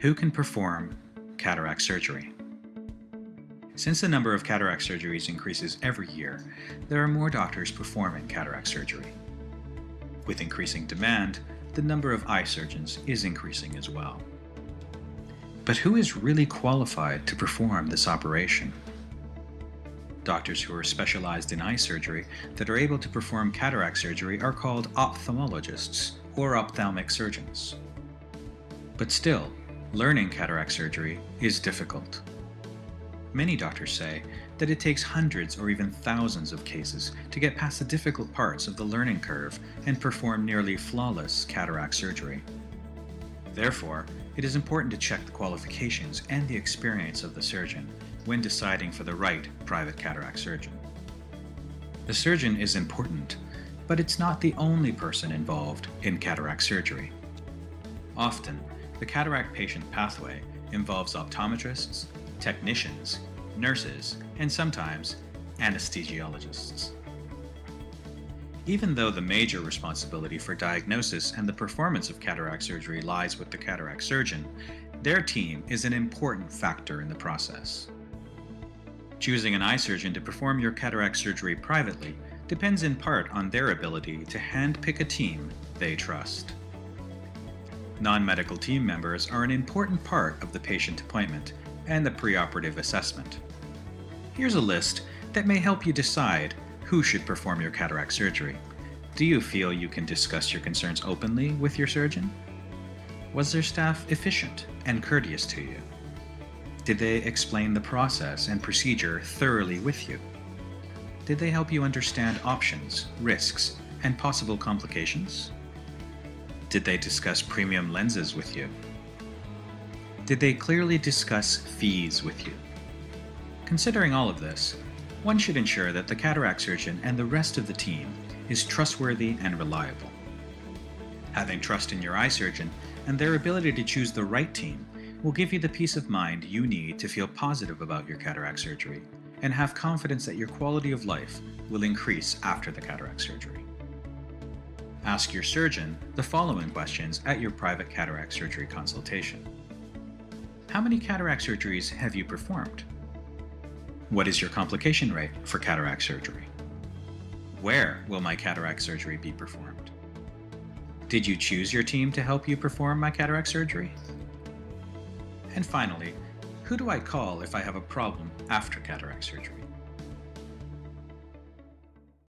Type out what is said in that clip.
Who can perform cataract surgery? Since the number of cataract surgeries increases every year, there are more doctors performing cataract surgery. With increasing demand, the number of eye surgeons is increasing as well. But who is really qualified to perform this operation? Doctors who are specialized in eye surgery that are able to perform cataract surgery are called ophthalmologists or ophthalmic surgeons. But still, learning cataract surgery is difficult. Many doctors say that it takes hundreds or even thousands of cases to get past the difficult parts of the learning curve and perform nearly flawless cataract surgery. Therefore, it is important to check the qualifications and the experience of the surgeon when deciding for the right private cataract surgeon. The surgeon is important, but it's not the only person involved in cataract surgery. Often, the cataract patient pathway involves optometrists, technicians, nurses, and sometimes anesthesiologists. Even though the major responsibility for diagnosis and the performance of cataract surgery lies with the cataract surgeon, their team is an important factor in the process. Choosing an eye surgeon to perform your cataract surgery privately depends in part on their ability to handpick a team they trust. Non medical team members are an important part of the patient appointment and the preoperative assessment. Here's a list that may help you decide who should perform your cataract surgery. Do you feel you can discuss your concerns openly with your surgeon? Was their staff efficient and courteous to you? Did they explain the process and procedure thoroughly with you? Did they help you understand options, risks, and possible complications? Did they discuss premium lenses with you? Did they clearly discuss fees with you? Considering all of this, one should ensure that the cataract surgeon and the rest of the team is trustworthy and reliable. Having trust in your eye surgeon and their ability to choose the right team will give you the peace of mind you need to feel positive about your cataract surgery and have confidence that your quality of life will increase after the cataract surgery. Ask your surgeon the following questions at your private cataract surgery consultation. How many cataract surgeries have you performed? What is your complication rate for cataract surgery? Where will my cataract surgery be performed? Did you choose your team to help you perform my cataract surgery? And finally, who do I call if I have a problem after cataract surgery?